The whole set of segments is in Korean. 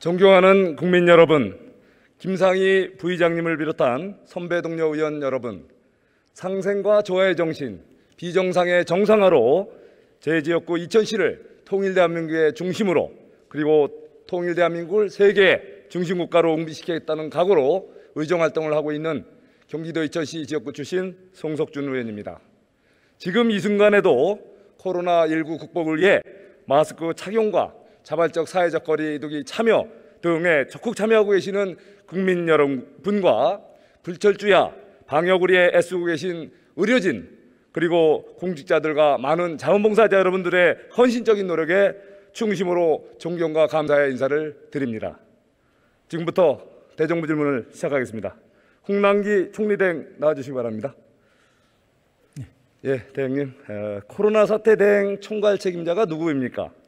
존경하는 국민 여러분, 김상희 부의장님을 비롯한 선배 동료 의원 여러분, 상생과 조화의 정신, 비정상의 정상화로 제 지역구 이천시를 통일대한민국의 중심으로 그리고 통일대한민국을 세계 중심국가로 옮기시키겠다는 각오로 의정활동을 하고 있는 경기도 이천시 지역구 출신 송석준 의원입니다. 지금 이 순간에도 코로나19 극복을 위해 마스크 착용과 자발적 사회적 거리두기 참여 등에 적극 참여하고 계시는 국민 여러분과 불철주야 위해 애쓰고 계신 의료진 그리고 공직자들과 많은 자원봉사자 여러분들의 헌신적인 노력에 충심으로 존경과 감사의 인사를 드립니다. 지금부터 대정부 질문을 시작하겠습니다. 홍남기 총리 대행 나와주시기 바랍니다. 예, 대행님. 어, 코로나 사태 대행 총괄 책임자가 누구입니까?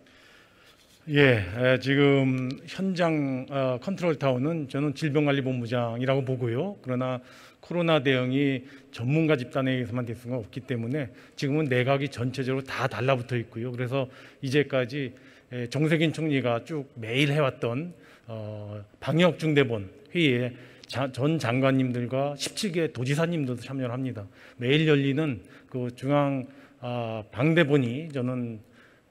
예, 에, 지금 현장 어, 컨트롤 타워는 저는 질병관리본부장이라고 보고요. 그러나 코로나 대응이 전문가 집단에 의해서만 될 수가 없기 때문에 지금은 내각이 전체적으로 다 달라붙어 있고요. 그래서 이제까지 에, 정세균 총리가 쭉 매일 해왔던 어, 방역 중대본 회의에 자, 전 장관님들과 17개 도지사님들도 참여를 합니다. 매일 열리는 그 중앙 아, 방대본이 저는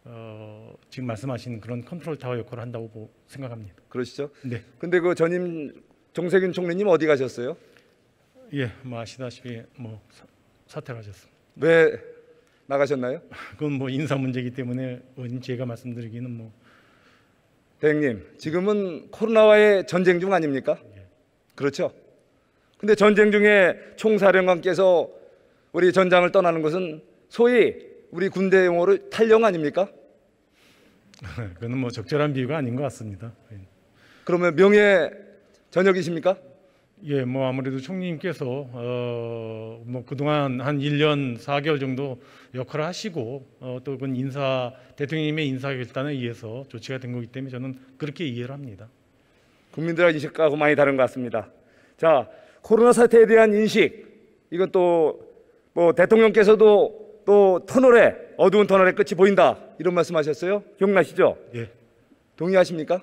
어, 지금 말씀하신 그런 컨트롤 타워 역할을 한다고 보- 생각합니다. 그러시죠? 네, 근데 그 전임 정세균 총리님 어디 가셨어요? 예, 뭐 아시다시피 뭐 사, 사퇴하셨습니다. 왜 나가셨나요? 그건 뭐 인사 문제이기 때문에 제가 말씀드리기는 뭐 대행님, 지금은 코로나와의 전쟁 중 아닙니까? 그렇죠. 근데 전쟁 중에 총사령관께서 우리 전장을 떠나는 것은 소위 우리 군대 용어로 탈영 아닙니까? 그거는 뭐 적절한 비유가 아닌 것 같습니다. 그러면 명예 전역이십니까? 예, 뭐 아무래도 총리님께서 어, 뭐 그동안 한 1년 4개월 정도 역할을 하시고 어, 또 그건 인사 대통령님의 인사 결단에 의해서 조치가 된 거기 때문에 저는 그렇게 이해를 합니다. 국민들의 인식하고 많이 다른 것 같습니다. 자, 코로나 사태에 대한 인식, 이건 또 뭐 대통령께서도 또 터널에 어두운 터널의 끝이 보인다 이런 말씀하셨어요. 기억나시죠? 예. 동의하십니까?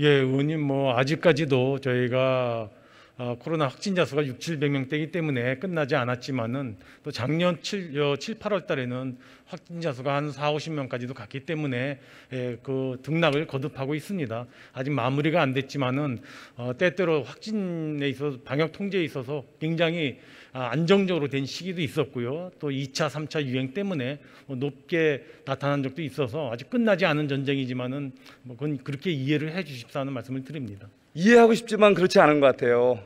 예, 의원님 뭐 아직까지도 저희가 어, 코로나 확진자 수가 6, 700명대이기 때문에 끝나지 않았지만은 또 작년 7, 어, 7 8월 달에는 확진자 수가 한 4, 50명까지도 갔기 때문에 예, 그 등락을 거듭하고 있습니다. 아직 마무리가 안 됐지만은 어, 때때로 확진에 있어서 방역 통제에 있어서 굉장히 아, 안정적으로 된 시기도 있었고요. 또 2차, 3차 유행 때문에 뭐 높게 나타난 적도 있어서 아직 끝나지 않은 전쟁이지만은 뭐 그건 그렇게 이해를 해 주십사는 말씀을 드립니다. 이해하고 싶지만 그렇지 않은 것 같아요.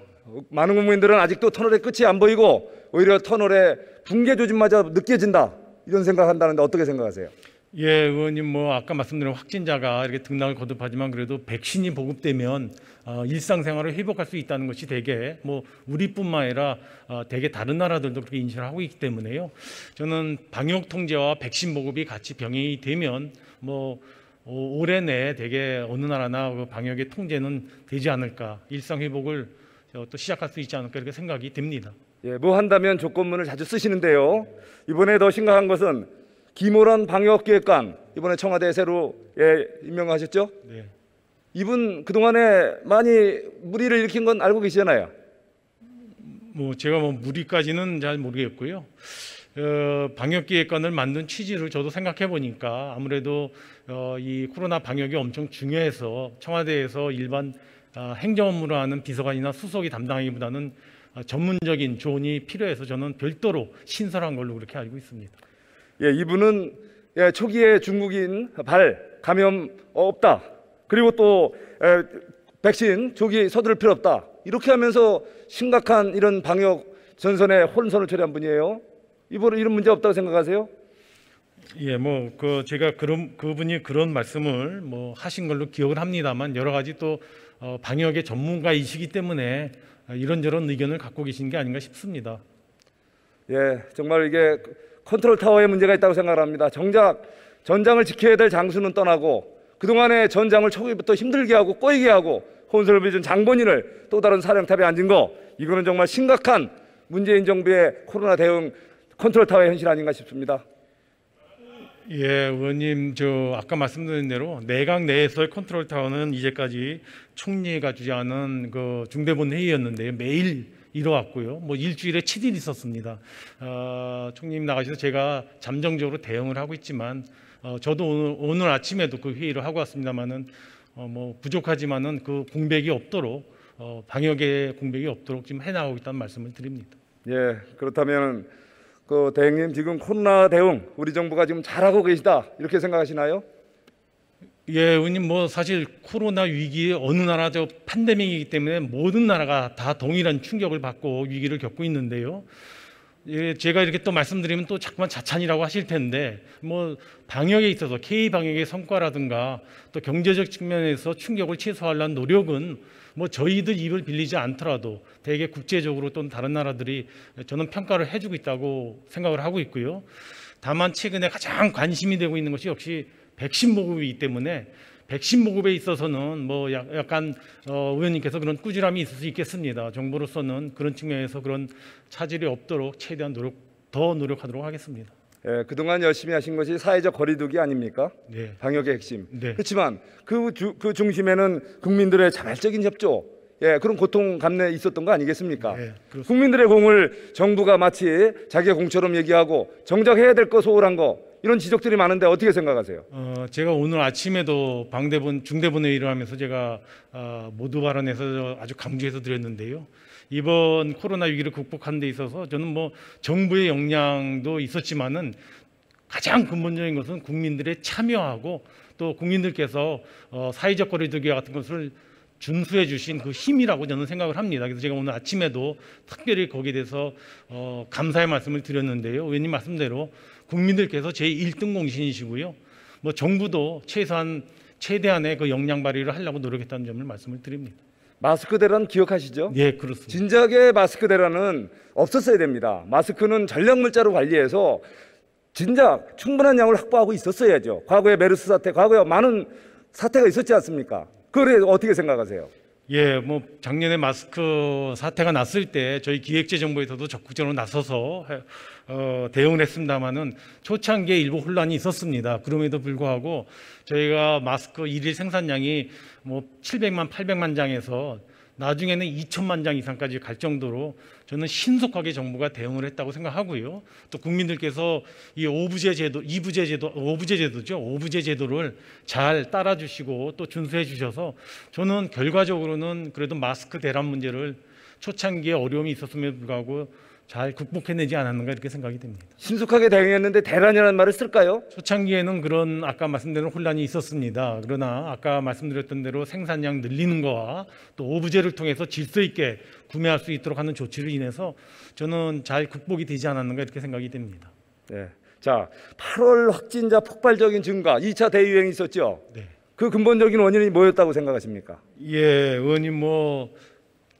많은 국민들은 아직도 터널의 끝이 안 보이고 오히려 터널의 붕괴 조짐마저 느껴진다 이런 생각한다는데 어떻게 생각하세요? 예, 의원님 뭐 아까 말씀드린 확진자가 이렇게 등락을 거듭하지만 그래도 백신이 보급되면 어, 일상생활을 회복할 수 있다는 것이 대개 뭐 우리뿐만 아니라 어, 대개 다른 나라들도 그렇게 인식을 하고 있기 때문에요. 저는 방역 통제와 백신 보급이 같이 병행이 되면 뭐 어, 올해 내에 대개 어느 나라나 그 방역의 통제는 되지 않을까 일상 회복을 어, 또 시작할 수 있지 않을까 이렇게 생각이 됩니다. 예, 뭐 한다면 조건문을 자주 쓰시는데요. 이번에 더 심각한 것은 김호란 방역기획관 이번에 청와대에 새로 예, 임명하셨죠? 네. 이분 그동안에 많이 무리를 일으킨 건 알고 계시잖아요. 뭐 제가 뭐 무리까지는 잘 모르겠고요. 어, 방역기획관을 만든 취지를 저도 생각해 보니까 아무래도 어, 이 코로나 방역이 엄청 중요해서 청와대에서 일반 아, 행정 업무를 하는 비서관이나 수석이 담당하기보다는 아, 전문적인 조언이 필요해서 저는 별도로 신설한 걸로 그렇게 알고 있습니다. 예, 이분은 예, 초기에 중국인 발 감염 없다. 그리고 또 에, 백신 조기 서두를 필요 없다. 이렇게 하면서 심각한 이런 방역 전선에 혼선을 초래한 분이에요. 이분 이런 문제 없다고 생각하세요? 예, 뭐 그 제가 그런 그분이 그런 말씀을 뭐 하신 걸로 기억을 합니다만 여러 가지 또 어, 방역의 전문가이시기 때문에 어, 이런저런 의견을 갖고 계신 게 아닌가 싶습니다. 예, 정말 이게 컨트롤 타워에 문제가 있다고 생각합니다. 정작 전장을 지켜야 될 장수는 떠나고 그동안에 전장을 초기부터 힘들게 하고 꼬이게 하고 혼선을 빚은 장본인을 또 다른 사령탑에 앉은 거 이거는 정말 심각한 문재인 정부의 코로나 대응 컨트롤 타워의 현실 아닌가 싶습니다. 예, 의원님 저 아까 말씀드린 대로 내각 내에서의 컨트롤 타워는 이제까지 총리가 주재하는 그 중대본 회의였는데요. 매일 이뤄왔고요. 뭐 일주일에 7일 있었습니다. 어, 총리님 나가셔서 제가 잠정적으로 대응을 하고 있지만 어, 저도 오늘, 오늘 아침에도 그 회의를 하고 왔습니다만은 어, 뭐 부족하지만은 그 공백이 없도록 어, 방역의 공백이 없도록 지금 해나가고 있다는 말씀을 드립니다. 예, 그렇다면 그 대행님 지금 코로나 대응 우리 정부가 지금 잘하고 계시다 이렇게 생각하시나요? 예, 의원님 뭐 사실 코로나 위기에 어느 나라 저 팬데믹이기 때문에 모든 나라가 다 동일한 충격을 받고 위기를 겪고 있는데요. 예, 제가 이렇게 또 말씀드리면 또 자꾸만 자찬이라고 하실 텐데 뭐 방역에 있어서 K 방역의 성과라든가 또 경제적 측면에서 충격을 최소화하려는 노력은 뭐 저희들 입을 빌리지 않더라도 대개 국제적으로 또는 다른 나라들이 저는 평가를 해주고 있다고 생각을 하고 있고요. 다만 최근에 가장 관심이 되고 있는 것이 역시 백신 보급이기 때문에 백신 보급에 있어서는 뭐 약- 약간 어, 의원님께서 그런 꾸지람이 있을 수 있겠습니다. 정부로서는 그런 측면에서 그런 차질이 없도록 최대한 노력 더 노력하도록 하겠습니다. 예, 그동안 열심히 하신 것이 사회적 거리두기 아닙니까? 네. 방역의 핵심. 네. 그렇지만 그, 주, 그 중심에는 국민들의 자발적인 협조, 예, 그런 고통 감내 있었던 거 아니겠습니까? 네. 국민들의 공을 정부가 마치 자기의 공처럼 얘기하고 정작 해야 될 거 소홀한 거 이런 지적들이 많은데 어떻게 생각하세요? 어, 제가 오늘 아침에도 방대본 중대본 회의를 하면서 제가 어, 모두 발언에서 아주 강조해서 드렸는데요. 이번 코로나 위기를 극복하는 데 있어서 저는 뭐 정부의 역량도 있었지만은 가장 근본적인 것은 국민들의 참여하고 또 국민들께서 어, 사회적 거리두기 같은 것을 준수해 주신 그 힘이라고 저는 생각을 합니다. 그래서 제가 오늘 아침에도 특별히 거기에 대해서 어, 감사의 말씀을 드렸는데요. 의원님 말씀대로 국민들께서 제 1등 공신이시고요. 뭐 정부도 최소한 최대한의 그 역량 발휘를 하려고 노력했다는 점을 말씀을 드립니다. 마스크 대란 기억하시죠? 예, 그렇습니다. 진작에 마스크 대란은 없었어야 됩니다. 마스크는 전략 물자로 관리해서 진작 충분한 양을 확보하고 있었어야죠. 과거에 메르스 사태, 과거에 많은 사태가 있었지 않습니까? 그래 어떻게 생각하세요? 예, 뭐 작년에 마스크 사태가 났을 때 저희 기획재정부에서도 적극적으로 나서서 해- 어, 대응을 했습니다마는 초창기에 일부 혼란이 있었습니다. 그럼에도 불구하고 저희가 마스크 일일 생산량이 뭐 700만, 800만 장에서 나중에는 2천만 장 이상까지 갈 정도로 저는 신속하게 정부가 대응을 했다고 생각하고요. 또 국민들께서 이 오부제 제도, 이부제 제도, 오부제 제도죠. 오부제 제도를 잘 따라주시고 또 준수해 주셔서 저는 결과적으로는 그래도 마스크 대란 문제를 초창기에 어려움이 있었음에도 불구하고 잘 극복해내지 않았는가 이렇게 생각이 됩니다. 신속하게 대응했는데 대란이라는 말을 쓸까요? 초창기에는 그런 아까 말씀드린 혼란이 있었습니다. 그러나 아까 말씀드렸던 대로 생산량 늘리는 거와 또 오부제를 통해서 질서 있게 구매할 수 있도록 하는 조치를 인해서 저는 잘 극복이 되지 않았는가 이렇게 생각이 됩니다. 네. 자, 8월 확진자 폭발적인 증가, 2차 대유행이 있었죠. 네. 그 근본적인 원인이 뭐였다고 생각하십니까? 예, 의원님 뭐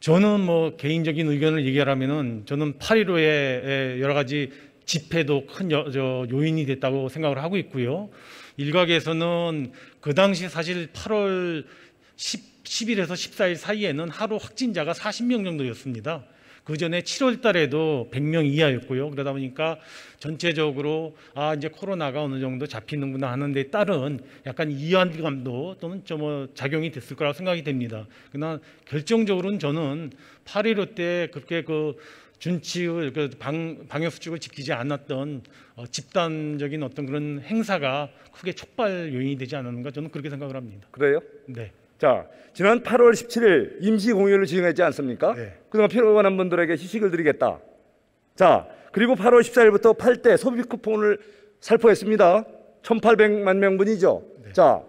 저는 뭐 개인적인 의견을 얘기하라면은 저는 8.15의 여러 가지 집회도 큰 여, 저 요인이 됐다고 생각을 하고 있고요. 일각에서는 그 당시 사실 8월 10, 10일에서 14일 사이에는 하루 확진자가 40명 정도였습니다. 그 전에 7월 달에도 100명 이하였고요. 그러다 보니까 전체적으로 아 이제 코로나가 어느 정도 잡히는구나 하는 데 따른 약간 이완감도 또는 좀뭐 작용이 됐을 거라고 생각이 됩니다. 그러나 결정적으로는 저는 8.15 때 그렇게 그 준칙을 그 방, 방역 수칙을 지키지 않았던 어, 집단적인 어떤 그런 행사가 크게 촉발 요인이 되지 않았는가 저는 그렇게 생각을 합니다. 그래요? 네. 자, 지난 8월 17일 임시 공휴일을 지정했지 않습니까? 네. 그동안 피로한 분들에게 휴식을 드리겠다. 자, 그리고 8월 14일부터 8대 소비 쿠폰을 살포했습니다. 1,800만 명분이죠. 자,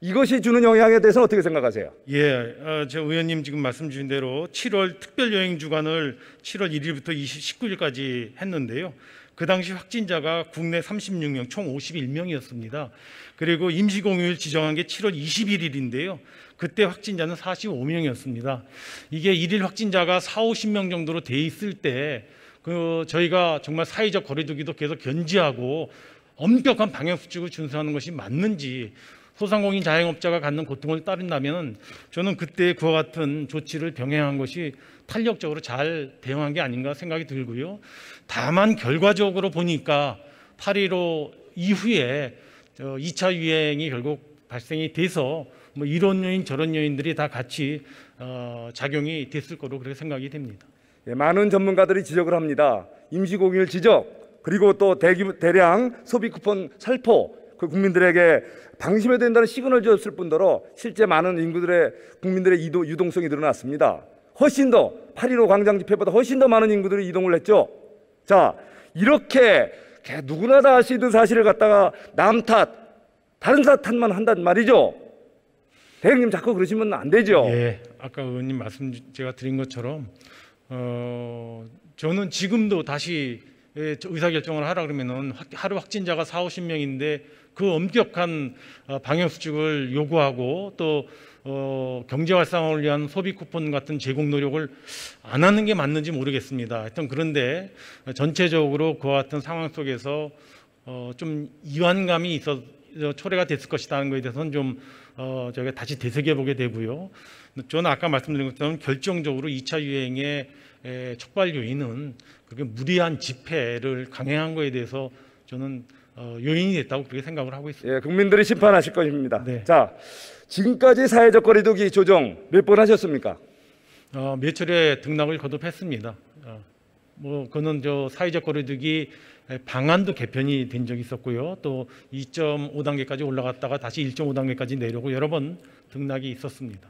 이것이 주는 영향에 대해서 어떻게 생각하세요? 예, 어, 저 의원님 지금 말씀 주신 대로 7월 특별 여행 주간을 7월 1일부터 20, 19일까지 했는데요. 그 당시 확진자가 국내 36명, 총 51명이었습니다. 그리고 임시공휴일 지정한 게 7월 21일인데요. 그때 확진자는 45명이었습니다. 이게 일일 확진자가 4, 50명 정도로 돼 있을 때 그 저희가 정말 사회적 거리두기도 계속 견지하고 엄격한 방역 수칙을 준수하는 것이 맞는지 소상공인 자영업자가 갖는 고통을 따른다면 저는 그때 그와 같은 조치를 병행한 것이 탄력적으로 잘 대응한 게 아닌가 생각이 들고요. 다만 결과적으로 보니까 8.15 이후에 저 2차 유행이 결국 발생이 돼서 뭐 이런 요인 저런 요인들이 다 같이 어, 작용이 됐을 거로 그렇게 생각이 됩니다. 예, 많은 전문가들이 지적을 합니다. 임시공휴일 지적 그리고 또 대기, 대량 소비 쿠폰 살포 그 국민들에게 방심해야 된다는 시그널을 줬을 뿐더러 실제 많은 인구들의 국민들의 이도, 유동성이 늘어났습니다. 훨씬 더 8.15 광장 집회보다 훨씬 더 많은 인구들이 이동을 했죠. 자 이렇게 개- 누구나 다 있는 사실을 갖다가 남 탓, 다른 사람 탓만 한단 말이죠. 대행님 자꾸 그러시면 안 되죠. 예, 아까 의원님 말씀 주- 제가 드린 것처럼 어, 저는 지금도 다시 의사 결정을 하라 그러면은 확- 하루 확진자가 4, 50명인데 그 엄격한 어, 방역 수칙을 요구하고 또 어, 경제 활성화를 위한 소비 쿠폰 같은 제공 노력을 안 하는 게 맞는지 모르겠습니다. 하여튼 그런데 전체적으로 그와 같은 상황 속에서 어, 좀 이완감이 있어 어, 초래가 됐을 것이라는 것에 대해서는 좀 어, 저희가 다시 되새겨 보게 되고요. 저는 아까 말씀드린 것처럼 결정적으로 2차 유행의 에, 촉발 요인은 그렇게 무리한 집회를 강행한 거에 대해서 저는 어, 요인이 됐다고 그렇게 생각을 하고 있습니다. 예, 국민들이 심판하실 것입니다. 네. 자, 지금까지 사회적 거리두기 조정 몇 번 하셨습니까? 어, 몇 차례 등락을 거듭했습니다. 어, 뭐 그는 저 사회적 거리두기 방안도 개편이 된 적이 있었고요. 또 2.5단계까지 올라갔다가 다시 1.5단계까지 내려고 여러 번 등락이 있었습니다.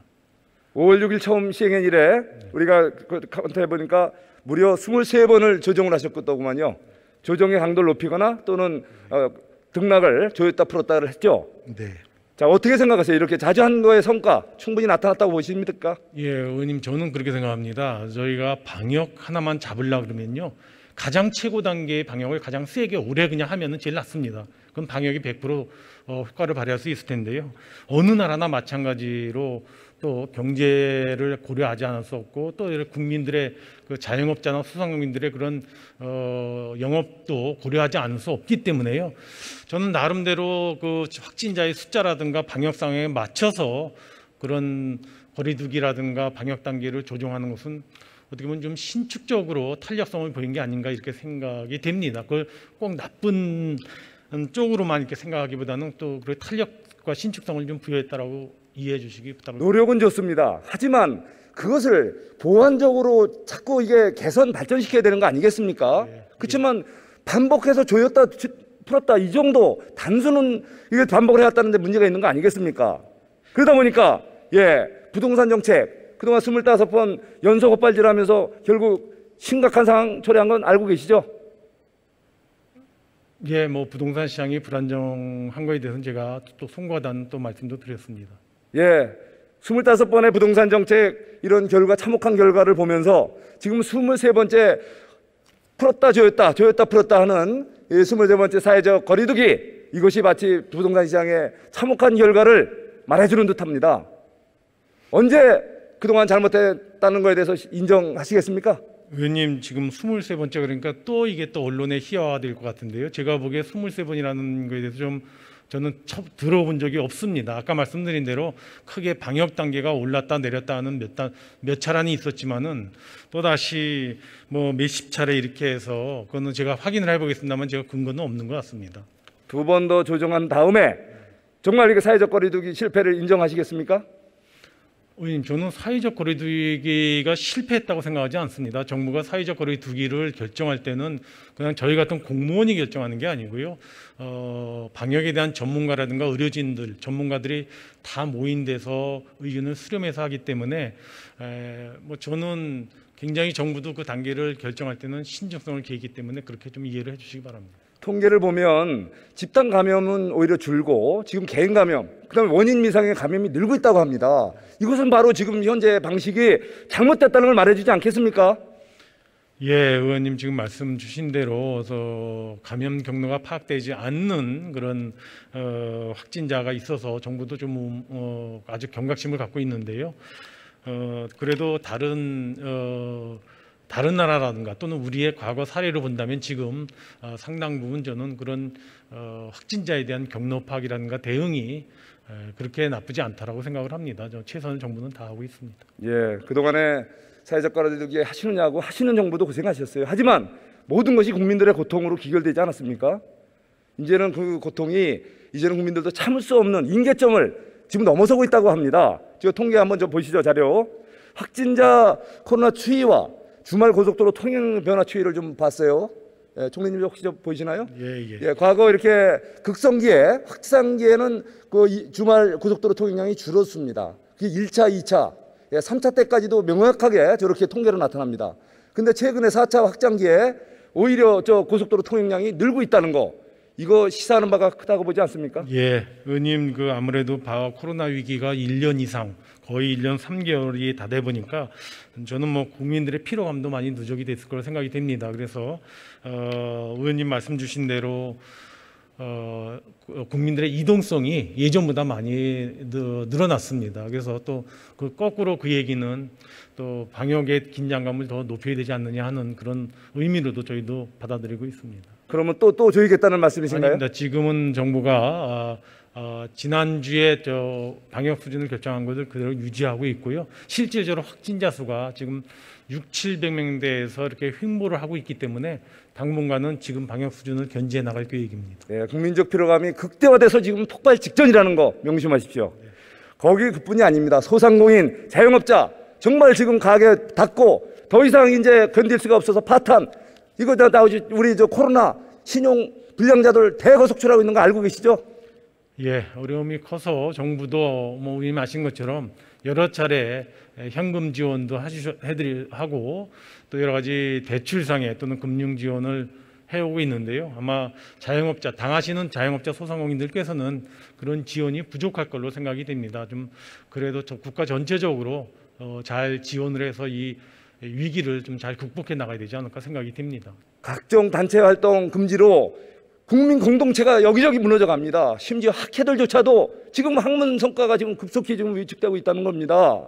5월 6일 처음 시행한 이래 우리가 그 카운트 해 보니까 무려 23번을 조정을 하셨더구만요. 조정의 강도를 높이거나 또는 어, 등락을 조였다 풀었다를 했죠. 네. 자, 어떻게 생각하세요? 이렇게 자주 한 거의 성과 충분히 나타났다고 보십니까? 예, 의원님 저는 그렇게 생각합니다. 저희가 방역 하나만 잡으려 그러면요. 가장 최고 단계의 방역을 가장 세게 오래 그냥 하면은 제일 낫습니다. 그럼 방역이 100% 어, 효과를 발휘할 수 있을 텐데요. 어느 나라나 마찬가지로 또 경제를 고려하지 않을 수 없고 또 국민들의 그 자영업자나 소상공인들의 그런 어, 영업도 고려하지 않을 수 없기 때문에요. 저는 나름대로 그 확진자의 숫자라든가 방역 상황에 맞춰서 그런 거리두기라든가 방역 단계를 조정하는 것은 어떻게 보면 좀 신축적으로 탄력성을 보인 게 아닌가 이렇게 생각이 됩니다. 그걸 꼭 나쁜 쪽으로만 이렇게 생각하기보다는 또 그런 탄력과 신축성을 좀 부여했다라고 이해해 주시기 부탁을 노력은 좋습니다. 하지만 그것을 보완적으로 자꾸 이게 개선 발전시켜야 되는 거 아니겠습니까? 네. 그렇지만 반복해서 조였다 지- 풀었다 이 정도 단순은 이게 반복을 해왔다는데 문제가 있는 거 아니겠습니까? 그러다 보니까 예 부동산 정책 그동안 25번 연속 헛발질하면서 결국 심각한 상황 초래한 건 알고 계시죠? 예, 뭐 부동산 시장이 불안정한 거에 대해서는 제가 또 송구하다는 또 말씀도 드렸습니다. 예, 25번의 부동산 정책 이런 결과 참혹한 결과를 보면서 지금 23번째 풀었다 조였다 조였다 풀었다 하는 이 23번째 사회적 거리두기 이것이 마치 부동산 시장의 참혹한 결과를 말해주는 듯합니다. 언제 그동안 잘못했다는 것에 대해서 인정하시겠습니까? 의원님 지금 23번째 그러니까 또 이게 또 언론에 희화화될 것 같은데요. 제가 보기에 23번이라는 거에 대해서 좀 저는 처, 들어본 적이 없습니다. 아까 말씀드린 대로 크게 방역 단계가 올랐다 내렸다 하는 몇, 단, 몇 차례는 있었지만은 또 다시 뭐 몇십 차례 이렇게 해서 그거는 제가 확인을 해보겠습니다만 제가 근거는 없는 것 같습니다. 두 번 더 조정한 다음에 정말 이게 사회적 거리두기 실패를 인정하시겠습니까? 의원님, 저는 사회적 거리두기가 실패했다고 생각하지 않습니다. 정부가 사회적 거리두기를 결정할 때는 그냥 저희 같은 공무원이 결정하는 게 아니고요. 어, 방역에 대한 전문가라든가 의료진들, 전문가들이 다 모인 데서 의견을 수렴해서 하기 때문에 에, 뭐 저는 굉장히 정부도 그 단계를 결정할 때는 신중성을 기했기 때문에 그렇게 좀 이해를 해주시기 바랍니다. 통계를 보면 집단 감염은 오히려 줄고 지금 개인 감염, 그다음에 원인 미상의 감염이 늘고 있다고 합니다. 이것은 바로 지금 현재 방식이 잘못됐다는 걸 말해주지 않겠습니까? 예, 의원님 지금 말씀 주신 대로 서 감염 경로가 파악되지 않는 그런 어, 확진자가 있어서 정부도 좀 어, 아주 경각심을 갖고 있는데요. 어, 그래도 다른 어, 다른 나라라든가 또는 우리의 과거 사례로 본다면 지금 어, 상당 부분 저는 그런 어, 확진자에 대한 경로 파악이라든가 대응이 에, 그렇게 나쁘지 않다라고 생각을 합니다. 저 최선을 정부는 다 하고 있습니다. 예, 그동안에 사회적 거리두기 하시느냐고 하시는 정부도 고생하셨어요. 하지만 모든 것이 국민들의 고통으로 기결되지 않았습니까? 이제는 그 고통이 이제는 국민들도 참을 수 없는 인계점을 지금 넘어서고 있다고 합니다. 지금 통계 한번 좀 보시죠 자료. 확진자 코로나 추이와 주말 고속도로 통행 변화 추이를 좀 봤어요. 예, 총리님 혹시 좀 보이시나요? 예, 예. 예, 과거 이렇게 극성기에 확산기에는 그 이- 주말 고속도로 통행량이 줄었습니다. 그게 1차, 2차, 예, 3차 때까지도 명확하게 저렇게 통계로 나타납니다. 근데 최근에 4차 확장기에 오히려 저 고속도로 통행량이 늘고 있다는 거 이거 시사하는 바가 크다고 보지 않습니까? 예, 의원님 그 아무래도 바- 코로나 위기가 1년 이상 거의 1년 3개월이 다 돼 보니까 저는 뭐 국민들의 피로감도 많이 누적이 됐을 거라 생각이 됩니다. 그래서 어, 의원님 말씀 주신 대로 어, 구- 국민들의 이동성이 예전보다 많이 느- 늘어났습니다. 그래서 또 그 거꾸로 그 얘기는 또 방역의 긴장감을 더 높여야 되지 않느냐 하는 그런 의미로도 저희도 받아들이고 있습니다. 그러면 또 또 조이겠다는 말씀이신가요? 아닙니다. 지금은 정부가 아, 아, 지난주에 저 방역 수준을 결정한 것을 그대로 유지하고 있고요. 실질적으로 확진자 수가 지금 6, 700명대에서 이렇게 횡보를 하고 있기 때문에 당분간은 지금 방역 수준을 견지해 나갈 계획입니다. 네, 국민적 피로감이 극대화돼서 지금 폭발 직전이라는 거 명심하십시오. 거기 그뿐이 아닙니다. 소상공인, 자영업자 정말 지금 가게 닫고 더 이상 이제 견딜 수가 없어서 파탄 이거 다 나오지 우리 저 코로나 신용 불량자들 대거 속출하고 있는 거 알고 계시죠? 예, 어려움이 커서 정부도 뭐 아신 것처럼 여러 차례 현금 지원도 해드리 하고 또 여러 가지 대출상에 또는 금융 지원을 해오고 있는데요. 아마 자영업자 당하시는 자영업자 소상공인들께서는 그런 지원이 부족할 걸로 생각이 됩니다. 좀 그래도 저 국가 전체적으로 어, 잘 지원을 해서 이 위기를 좀 잘 극복해 나가야 되지 않을까 생각이 듭니다. 각종 단체 활동 금지로 국민 공동체가 여기저기 무너져 갑니다. 심지어 학회들조차도 지금 학문 성과가 지금 급속히 지금 위축되고 있다는 겁니다.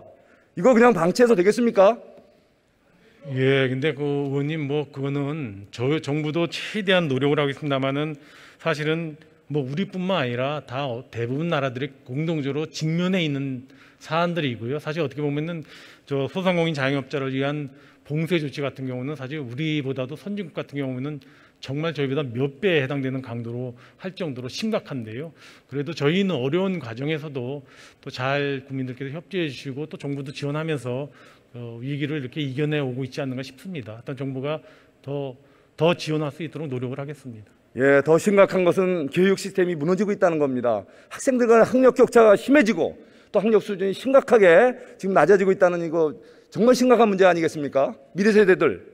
이거 그냥 방치해서 되겠습니까? 예, 근데 그 의원님 뭐 그거는 저 정부도 최대한 노력을 하고 있습니다만은 사실은 뭐 우리뿐만 아니라 다 어- 대부분 나라들이 공동적으로 직면해 있는 사안들이고요. 사실 어떻게 보면은 저 소상공인 자영업자를 위한 봉쇄 조치 같은 경우는 사실 우리보다도 선진국 같은 경우는 정말 저희보다 몇 배에 해당되는 강도로 할 정도로 심각한데요. 그래도 저희는 어려운 과정에서도 또 잘 국민들께서 협조해 주시고 또 정부도 지원하면서 어, 위기를 이렇게 이겨내 오고 있지 않는가 싶습니다. 일단 정부가 더, 더 지원할 수 있도록 노력을 하겠습니다. 예, 더 심각한 것은 교육 시스템이 무너지고 있다는 겁니다. 학생들 간 학력 격차가 심해지고 또 학력 수준이 심각하게 지금 낮아지고 있다는 이거 정말 심각한 문제 아니겠습니까? 미래 세대들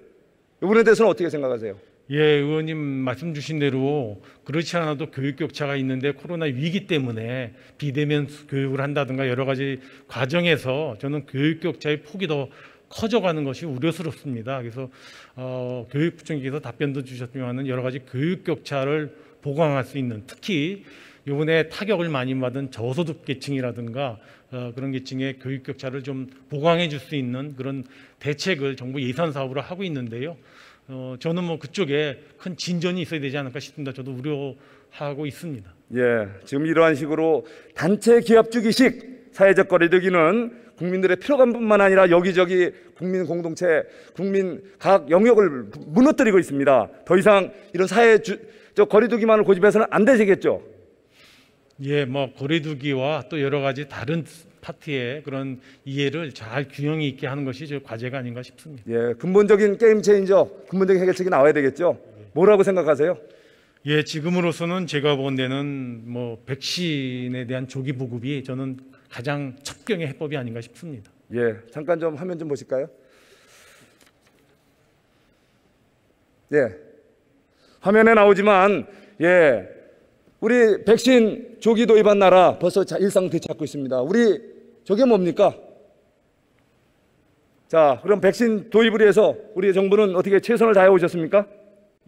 이번에 대해서는 어떻게 생각하세요? 예, 의원님 말씀 주신 대로 그렇지 않아도 교육 격차가 있는데 코로나 위기 때문에 비대면 교육을 한다든가 여러 가지 과정에서 저는 교육 격차의 폭이 더 커져가는 것이 우려스럽습니다. 그래서 어, 교육부총리께서 답변도 주셨지만은 여러 가지 교육 격차를 보강할 수 있는 특히 이번에 타격을 많이 받은 저소득 계층이라든가 어, 그런 계층의 교육 격차를 좀 보강해 줄 수 있는 그런 대책을 정부 예산 사업으로 하고 있는데요. 어, 저는 뭐 그쪽에 큰 진전이 있어야 되지 않을까 싶습니다. 저도 우려하고 있습니다. 예, 지금 이러한 식으로 단체 기합 주기식 사회적 거리두기는 국민들의 피로감뿐만 아니라 여기저기 국민 공동체, 국민 각 영역을 무너뜨리고 있습니다. 더 이상 이런 사회 주, 저 거리두기만을 고집해서는 안 되시겠죠? 예, 뭐 거리두기와 또 여러 가지 다른 파트의 그런 이해를 잘 균형 있게 하는 것이 저 과제가 아닌가 싶습니다. 예, 근본적인 게임 체인저, 근본적인 해결책이 나와야 되겠죠. 뭐라고 생각하세요? 예, 지금으로서는 제가 본 데는 뭐 백신에 대한 조기 보급이 저는 가장 첩경의 해법이 아닌가 싶습니다. 예, 잠깐 좀 화면 좀 보실까요? 예, 화면에 나오지만 예, 우리 백신 조기 도입한 나라 벌써 자- 일상 되찾고 있습니다. 우리 저게 뭡니까? 자, 그럼 백신 도입을 위해서 우리 정부는 어떻게 최선을 다해 오셨습니까?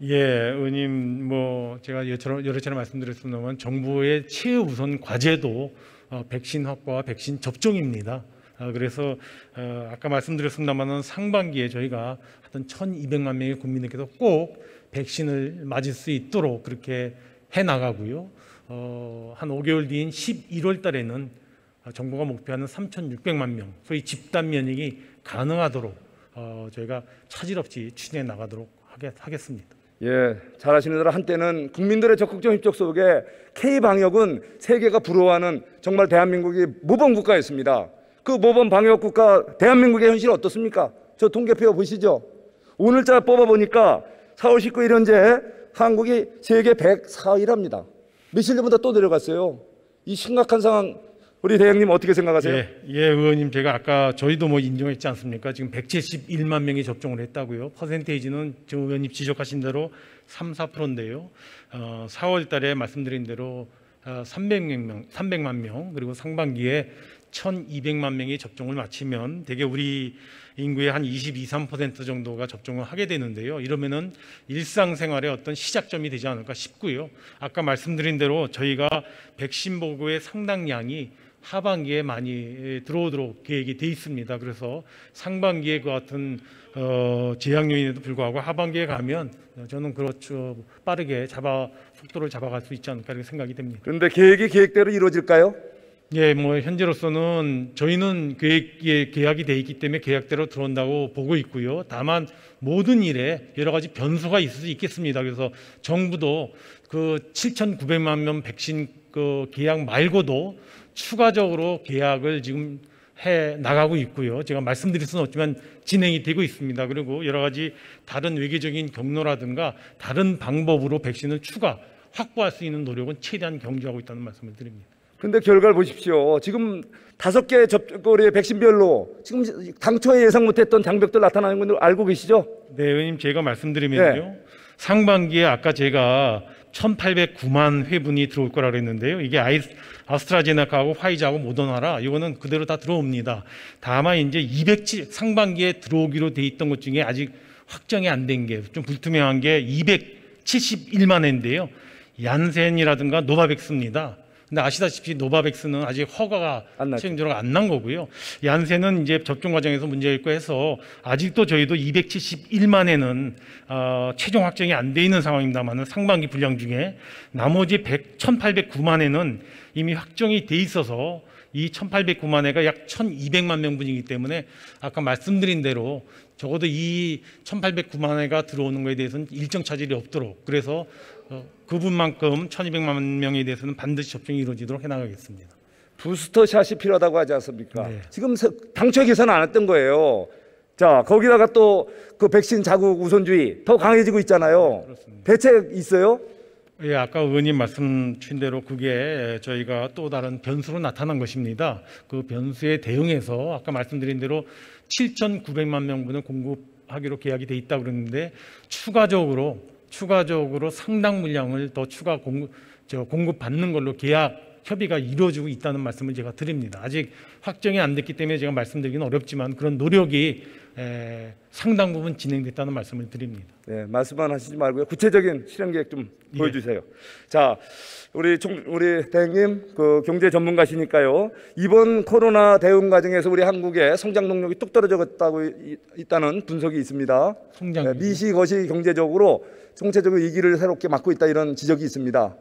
예, 의원님 뭐 제가 여러, 여러 차례 말씀드렸습니다만 정부의 최우선 과제도 어, 백신 확보와 백신 접종입니다. 어, 그래서 어, 아까 말씀드렸습니다만은 상반기에 저희가 하여튼 1,200만 명의 국민들께서 꼭 백신을 맞을 수 있도록 그렇게 해 나가고요. 어, 한 5개월 뒤인 11월 달에는 정부가 목표하는 3,600만 명, 소위 집단 면역이 가능하도록 어, 저희가 차질 없이 추진해 나가도록 하겠, 하겠습니다. 예, 잘 아시는 대로 한때는 국민들의 적극적 협력 속에 K 방역은 세계가 부러워하는 정말 대한민국이 모범 국가였습니다. 그 모범 방역 국가 대한민국의 현실 어떻습니까? 저 통계표 보시죠. 오늘자 뽑아 보니까 4월 19일 현재 한국이 세계 104위랍니다. 며칠 전보다 또 내려갔어요. 이 심각한 상황 우리 대행님 어떻게 생각하세요? 예, 예, 의원님 제가 아까 저희도 뭐 인정했지 않습니까? 지금 171만 명이 접종을 했다고요. 퍼센테이지는 저 의원님 지적하신 대로 3, 4%인데요. 어, 4월 달에 말씀드린 대로 어, 300명, 300만 명 그리고 상반기에 1,200만 명이 접종을 마치면 대개 우리 인구의 한 22, 3% 정도가 접종을 하게 되는데요. 이러면은 일상생활의 어떤 시작점이 되지 않을까 싶고요. 아까 말씀드린 대로 저희가 백신 보고의 상당량이 하반기에 많이 들어오도록 계획이 돼 있습니다. 그래서 상반기에 그 같은 어, 제약 요인에도 불구하고 하반기에 가면 저는 그렇죠 빠르게 잡아 속도를 잡아갈 수 있지 않을까 이렇게 생각이 됩니다. 그런데 계획이 계획대로 이루어질까요? 예, 뭐 현재로서는 저희는 계획에 계약이 돼 있기 때문에 계약대로 들어온다고 보고 있고요. 다만 모든 일에 여러 가지 변수가 있을 수 있겠습니다. 그래서 정부도 그 7,900만 명 백신 그 계약 말고도 추가적으로 계약을 지금 해 나가고 있고요. 제가 말씀드릴 수는 없지만 진행이 되고 있습니다. 그리고 여러 가지 다른 외교적인 경로라든가 다른 방법으로 백신을 추가 확보할 수 있는 노력은 최대한 경주하고 있다는 말씀을 드립니다. 근데 결과를 보십시오. 지금 다섯 개 접거리의 백신별로 지금 당초에 예상 못했던 장벽들 나타나는 건 알고 계시죠? 네, 의원님 제가 말씀드리면요. 상반기에 아까 제가 1,809만 회분이 들어올 거라 그랬는데요. 이게 아이, 아스트라제네카하고 화이자하고 모더나라 이거는 그대로 다 들어옵니다. 다만 이제 207 상반기에 들어오기로 돼 있던 것 중에 아직 확정이 안 된 게 좀 불투명한 게 271만 회인데요. 얀센이라든가 노바백스입니다. 근데 아시다시피 노바백스는 아직 허가가. 최종적으로 안 난 거고요. 얀센은 이제 접종 과정에서 문제가 있고 해서 아직도 저희도 271만에는 어, 최종 확정이 안 돼 있는 상황입니다만은 상반기 분량 중에 나머지 100, 1,809만에는 이미 확정이 돼 있어서 이 1,809만 회가 약 1,200만 명분이기 때문에 아까 말씀드린 대로 적어도 이 1,809만 회가 들어오는 것에 대해서는 일정 차질이 없도록 그래서 어, 그분만큼 1,200만 명에 대해서는 반드시 접종이 이루어지도록 해나가겠습니다. 부스터 샷이 필요하다고 하지 않습니까? 네. 지금 세- 당초에 계산은 안 했던 거예요. 자, 거기다가 또 그 백신 자국 우선주의 더 강해지고 있잖아요. 그렇습니다. 대책 있어요? 예, 아까 의원님 말씀 주신 대로 그게 저희가 또 다른 변수로 나타난 것입니다. 그 변수에 대응해서 아까 말씀드린 대로 7,900만 명분을 공급하기로 계약이 돼 있다 그랬는데 추가적으로 추가적으로 상당 물량을 더 추가 공급 저 공급 받는 걸로 계약 협의가 이루어지고 있다는 말씀을 제가 드립니다. 아직 확정이 안 됐기 때문에 제가 말씀드리기는 어렵지만 그런 노력이 에, 상당 부분 진행됐다는 말씀을 드립니다. 네, 말씀만 하시지 말고요. 구체적인 실행 계획 좀 예. 보여주세요. 자, 우리 총, 우리 대행님 그 경제 전문가시니까요. 이번 코로나 대응 과정에서 우리 한국의 성장 동력이 뚝 떨어졌다고 이- 있다는 분석이 있습니다. 성장 네, 미시 거시 경제적으로 총체적으로 위기를 새롭게 맞고 있다 이런 지적이 있습니다.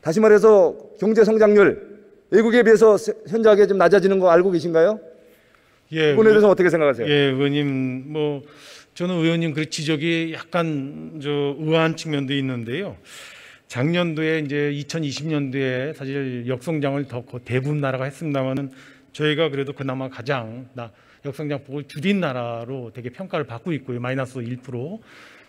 다시 말해서 경제 성장률 외국에 비해서 세- 현저하게 좀 낮아지는 거 알고 계신가요? 예, 이번에 대해서 어떻게 생각하세요? 예, 의원님 뭐 저는 의원님 그 지적이 약간 저 의아한 측면도 있는데요. 작년도에 이제 2020년도에 사실 역성장을 더 거- 대부분 나라가 했습니다만은 저희가 그래도 그나마 가장 나 역성장 폭을 줄인 나라로 되게 평가를 받고 있고요. 마이너스 1%.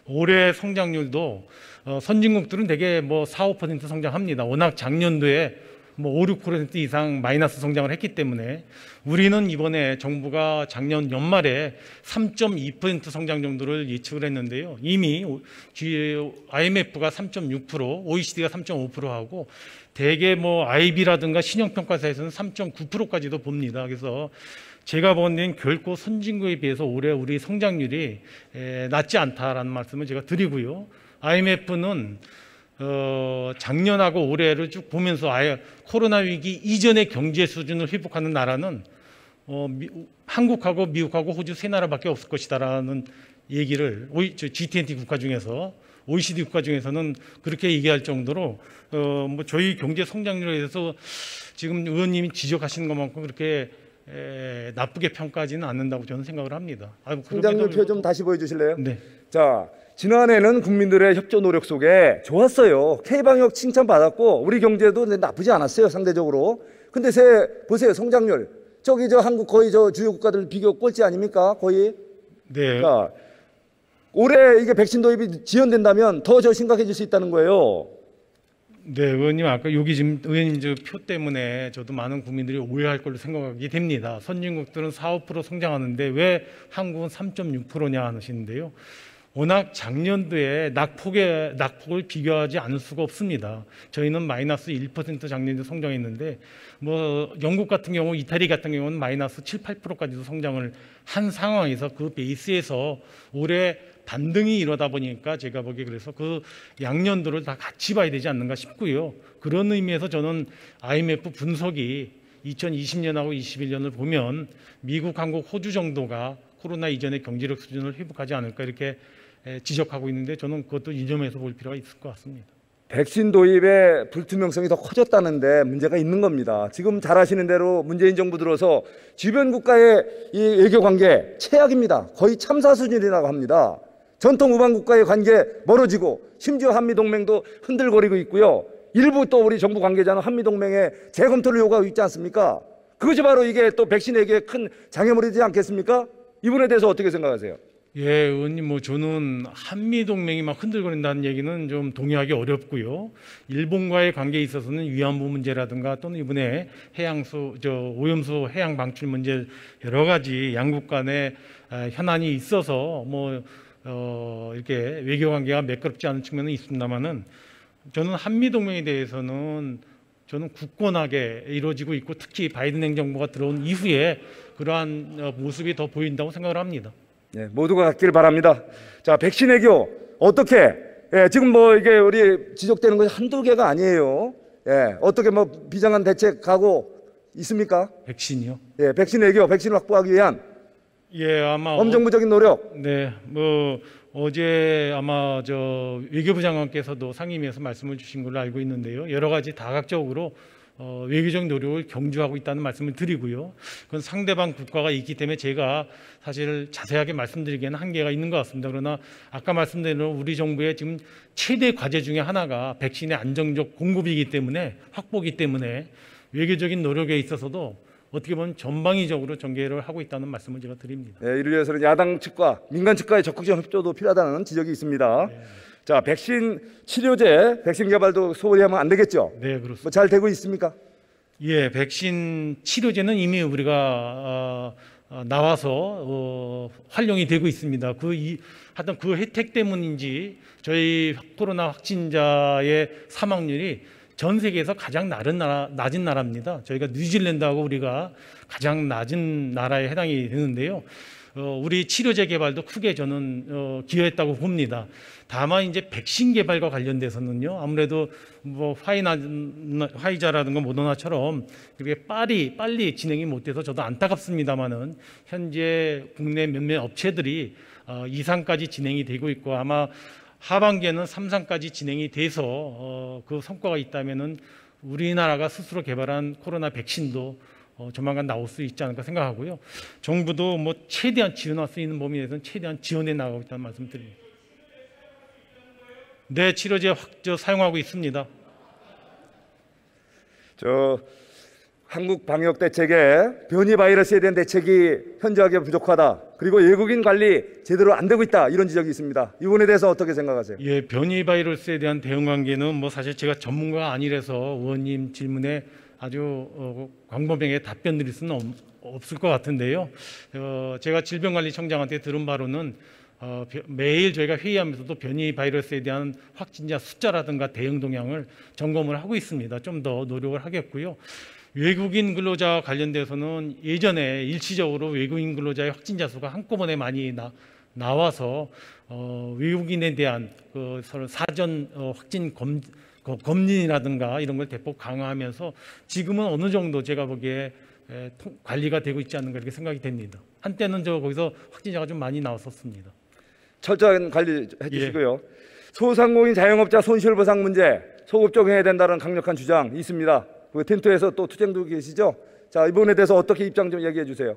올해 성장률도 어, 선진국들은 되게 뭐 4, 5% 성장합니다. 워낙 작년도에 뭐 5, 6% 이상 마이너스 성장을 했기 때문에 우리는 이번에 정부가 작년 연말에 3.2% 성장 정도를 예측을 했는데요. 이미 IMF가 3.6%, OECD가 3.5%하고 대개 뭐 IB라든가 신용평가사에서는 3.9%까지도 봅니다. 그래서 제가 보기엔 결코 선진국에 비해서 올해 우리 성장률이 에, 낮지 않다라는 말씀을 제가 드리고요. IMF는 어, 작년하고 올해를 쭉 보면서 아예 코로나 위기 이전의 경제 수준을 회복하는 나라는 어, 미- 한국하고 미국하고 호주 세 나라밖에 없을 것이다라는 얘기를 오이- 저 G20 국가 중에서 OECD 국가 중에서는 그렇게 얘기할 정도로 어, 뭐 저희 경제 성장률에 대해서 지금 의원님이 지적하시는 것만큼 그렇게 에, 나쁘게 평가하지는 않는다고 저는 생각을 합니다. 아유, 그럼에도 성장률 표 불구하고- 좀 다시 보여주실래요? 네. 자, 지난해는 국민들의 협조 노력 속에 좋았어요. K방역 칭찬 받았고 우리 경제도 나쁘지 않았어요. 상대적으로. 근데 새 보세요. 성장률. 저기 저 한국 거의 저 주요 국가들 비교 꼴찌 아닙니까? 거의. 네. 자, 올해 이게 백신 도입이 지연된다면 더 저 심각해질 수 있다는 거예요. 네, 의원님 아까 여기 지금 의원님 저 표 때문에 저도 많은 국민들이 오해할 걸로 생각하게 됩니다. 선진국들은 4, 5% 성장하는데 왜 한국은 3.6%냐 하시는데요. 워낙 작년도에 낙폭에 낙폭을 비교하지 않을 수가 없습니다. 저희는 마이너스 1% 작년에 성장했는데 뭐 영국 같은 경우, 이태리 같은 경우는 마이너스 7, 8%까지도 성장을 한 상황에서 그 베이스에서 올해 반등이 이러다 보니까 제가 보기에 그래서 그 양년도를 다 같이 봐야 되지 않는가 싶고요. 그런 의미에서 저는 IMF 분석이 2020년하고 21년을 보면 미국, 한국, 호주 정도가 코로나 이전의 경제력 수준을 회복하지 않을까 이렇게 에, 지적하고 있는데 저는 그것도 유념해서 볼 필요가 있을 것 같습니다. 백신 도입의 불투명성이 더 커졌다는데 문제가 있는 겁니다. 지금 잘 아시는 대로 문재인 정부 들어서 주변 국가의 이 외교 관계 최악입니다. 거의 참사 수준이라고 합니다. 전통 우방 국가의 관계 멀어지고 심지어 한미 동맹도 흔들거리고 있고요. 일부 또 우리 정부 관계자는 한미 동맹에 재검토를 요구하고 있지 않습니까? 그것이 바로 이게 또 백신 에게 큰 장애물이 되지 않겠습니까? 이분에 대해서 어떻게 생각하세요? 예, 의원님 뭐 저는 한미 동맹이 막 흔들거린다는 얘기는 좀 동의하기 어렵고요. 일본과의 관계에 있어서는 위안부 문제라든가 또는 이번에 해양수 저 오염수 해양 방출 문제 여러 가지 양국 간의 아, 현안이 있어서 뭐 어, 이렇게 외교 관계가 매끄럽지 않은 측면은 있습니다만은 저는 한미 동맹에 대해서는 저는 굳건하게 이루어지고 있고 특히 바이든 행정부가 들어온 이후에 그러한 어, 모습이 더 보인다고 생각을 합니다. 예, 모두가 갖기를 바랍니다. 자, 백신 외교 어떻게? 예, 지금 뭐 이게 우리 지적되는 것이 한두 개가 아니에요. 예, 어떻게 뭐 비장한 대책 가고 있습니까? 백신이요? 예, 백신 외교, 백신을 확보하기 위한 예, 아마 엄정부적인 노력. 어, 네, 뭐 어제 아마 저 외교부 장관께서도 상임위에서 말씀을 주신 걸로 알고 있는데요. 여러 가지 다각적으로 어, 외교적 노력을 경주하고 있다는 말씀을 드리고요. 그건 상대방 국가가 있기 때문에 제가 사실 자세하게 말씀드리기에는 한계가 있는 것 같습니다. 그러나 아까 말씀드린 대로 우리 정부의 지금 최대 과제 중에 하나가 백신의 안정적 공급이기 때문에 확보기 때문에 외교적인 노력에 있어서도 어떻게 보면 전방위적으로 전개를 하고 있다는 말씀을 제가 드립니다. 예, 이를 위해서는 야당 측과 민간 측과의 적극적 협조도 필요하다는 지적이 있습니다. 자, 백신 치료제, 백신 개발도 소홀히 하면 안 되겠죠. 네, 그렇습니다. 뭐 잘 되고 있습니까? 예, 백신 치료제는 이미 우리가 어, 어, 나와서 어, 활용이 되고 있습니다. 그 이, 하여튼 그 혜택 때문인지 저희 코로나 확진자의 사망률이 전 세계에서 가장 낮은 나라, 낮은 나라입니다. 저희가 뉴질랜드하고 우리가 가장 낮은 나라에 해당이 되는데요. 어, 우리 치료제 개발도 크게 저는 어, 기여했다고 봅니다. 다만 이제 백신 개발과 관련돼서는요. 아무래도 뭐 화이나 화이자라든가 모더나처럼 그렇게 빨리 빨리 진행이 못 돼서 저도 안타깝습니다만은 현재 국내 몇몇 업체들이 어, 2상까지 진행이 되고 있고 아마 하반기에는 3상까지 진행이 돼서 어, 그 성과가 있다면은 우리나라가 스스로 개발한 코로나 백신도 어, 조만간 나올 수 있지 않을까 생각하고요. 정부도 뭐 최대한 지원할 수 있는 범위에 대해서는 최대한 지원해 나가고 있다는 말씀 드립니다. 네, 치료제 확 저, 사용하고 있습니다. 저 한국 방역 대책에 변이 바이러스에 대한 대책이 현저하게 부족하다. 그리고 외국인 관리 제대로 안 되고 있다. 이런 지적이 있습니다. 이 부분에 대해서 어떻게 생각하세요? 예, 변이 바이러스에 대한 대응 관계는 뭐 사실 제가 전문가가 아니라서 의원님 질문에 아주 어, 광범위하게 답변 드릴 수는 없, 없을 것 같은데요. 어, 제가 질병관리청장한테 들은 바로는 어, 벼- 매일 저희가 회의하면서도 변이 바이러스에 대한 확진자 숫자라든가 대응 동향을 점검을 하고 있습니다. 좀 더 노력을 하겠고요. 외국인 근로자와 관련돼서는 예전에 일시적으로 외국인 근로자의 확진자 수가 한꺼번에 많이 나, 나와서 어, 외국인에 대한 그 사전 어, 확진 검, 그 검진이라든가 이런 걸 대폭 강화하면서 지금은 어느 정도 제가 보기에 관리가 되고 있지 않는가 이렇게 생각이 됩니다. 한때는 저 거기서 확진자가 좀 많이 나왔었습니다. 철저한 관리 해 주시고요. 소상공인 자영업자 손실보상 문제 소급 적용해야 된다는 강력한 주장 있습니다. 그 텐트에서 또 투쟁도 계시죠? 자, 이 부분에 대해서 어떻게 입장 좀 얘기해 주세요.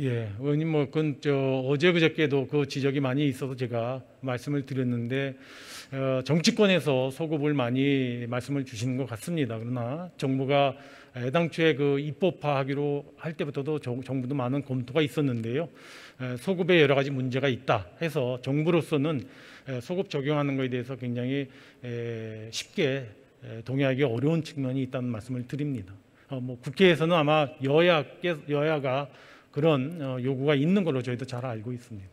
예, 의원님 뭐 그건 저 어제 그저께도 그 지적이 많이 있어서 제가 말씀을 드렸는데 어, 정치권에서 소급을 많이 말씀을 주시는 것 같습니다. 그러나 정부가 애당초에 그 입법화하기로 할 때부터도 정- 정부도 많은 검토가 있었는데요. 에, 소급에 여러 가지 문제가 있다 해서 정부로서는 에, 소급 적용하는 것에 대해서 굉장히 에, 쉽게 에, 동의하기 어려운 측면이 있다는 말씀을 드립니다. 어, 뭐 국회에서는 아마 여야께 여야가 그런 어, 요구가 있는 걸로 저희도 잘 알고 있습니다.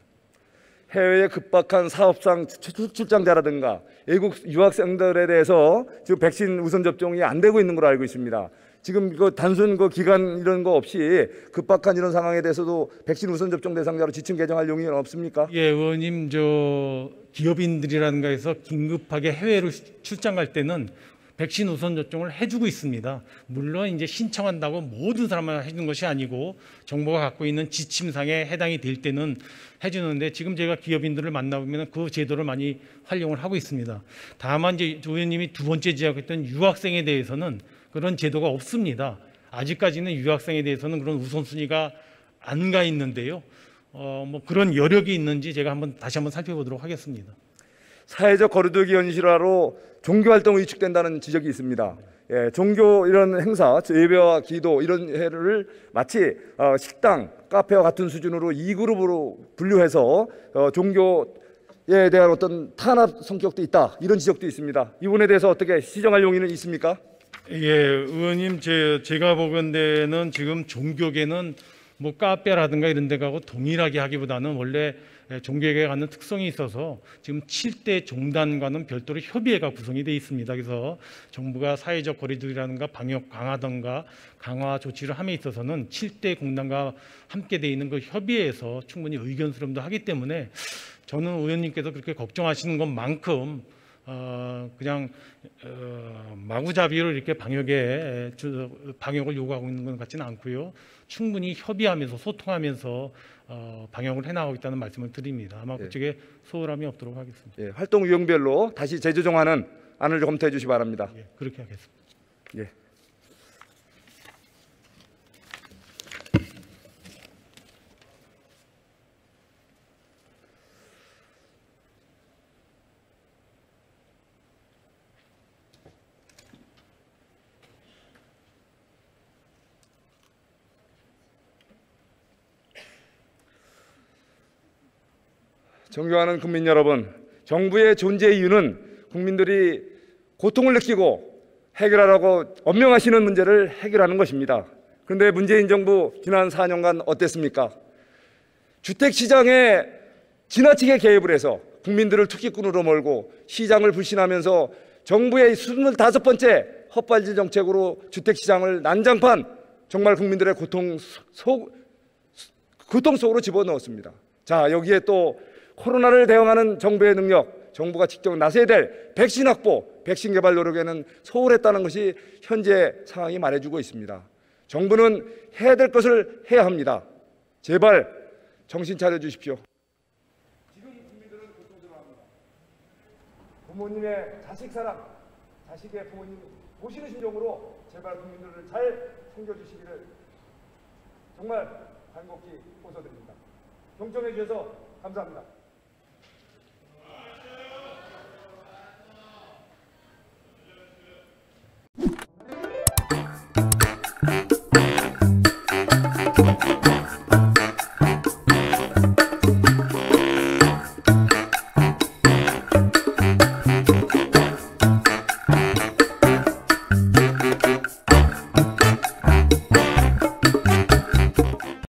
해외에 급박한 사업상 출- 출장자라든가 외국 유학생들에 대해서 지금 백신 우선 접종이 안 되고 있는 걸로 알고 있습니다. 지금 그 단순 그 기간 이런 거 없이 급박한 이런 상황에 대해서도 백신 우선 접종 대상자로 지침 개정할 용의는 없습니까? 예, 의원님 저 기업인들이라든가 해서 긴급하게 해외로 출장 갈 때는 백신 우선 접종을 해주고 있습니다. 물론 이제 신청한다고 모든 사람만 해주는 것이 아니고 정부가 갖고 있는 지침상에 해당이 될 때는 해주는데 지금 제가 기업인들을 만나보면 그 제도를 많이 활용을 하고 있습니다. 다만 이제 조 의원님이 두 번째 지적했던 유학생에 대해서는 그런 제도가 없습니다. 아직까지는 유학생에 대해서는 그런 우선순위가 안 가 있는데요. 어, 뭐 그런 여력이 있는지 제가 한번 다시 한번 살펴보도록 하겠습니다. 사회적 거리두기 현실화로 종교 활동이 위축된다는 지적이 있습니다. 예, 종교 이런 행사, 예배와 기도 이런 회를 마치 어, 식당, 카페와 같은 수준으로 이 그룹으로 분류해서 어, 종교에 대한 어떤 탄압 성격도 있다 이런 지적도 있습니다. 이 부분에 대해서 어떻게 시정할 용의는 있습니까? 예, 의원님 제, 제가 보건대는 지금 종교계는 뭐 카페라든가 이런 데 가고 동일하게 하기보다는 원래 예, 종교계가 갖는 특성이 있어서 지금 7대 종단과는 별도로 협의회가 구성이 되어 있습니다. 그래서 정부가 사회적 거리두기라든가 방역 강화든가 강화 조치를 함에 있어서는 7대 공단과 함께 되어 있는 그 협의회에서 충분히 의견 수렴도 하기 때문에 저는 의원님께서 그렇게 걱정하시는 것만큼 어, 그냥 어, 마구잡이로 이렇게 방역에 주- 방역을 요구하고 있는 것 같지는 않고요. 충분히 협의하면서 소통하면서 어, 방역을 해나가고 있다는 말씀을 드립니다. 아마 예. 그쪽에 소홀함이 없도록 하겠습니다. 예, 활동 유형별로 다시 재조정하는 안을 검토해 주시 기 바랍니다. 예, 그렇게 하겠습니다. 예. 존경하는 국민 여러분, 정부의 존재 이유는 국민들이 고통을 느끼고 해결하라고 엄명하시는 문제를 해결하는 것입니다. 그런데 문재인 정부 지난 4년간 어땠습니까? 주택 시장에 지나치게 개입을 해서 국민들을 투기꾼으로 몰고 시장을 불신하면서 정부의 25번째 헛발질 정책으로 주택 시장을 난장판 정말 국민들의 고통 속 고통 속으로 집어넣었습니다. 자, 여기에 또 코로나를 대응하는 정부의 능력, 정부가 직접 나서야 될 백신 확보, 백신 개발 노력에는 소홀했다는 것이 현재 상황이 말해주고 있습니다. 정부는 해야 될 것을 해야 합니다. 제발 정신 차려 주십시오. 지금 국민들은 고통스러워합니다. 부모님의 자식 사랑, 자식의 부모님 보시는 심정으로 제발 국민들을 잘 챙겨주시기를 정말 간곡히 호소드립니다. 경청해 주셔서 감사합니다.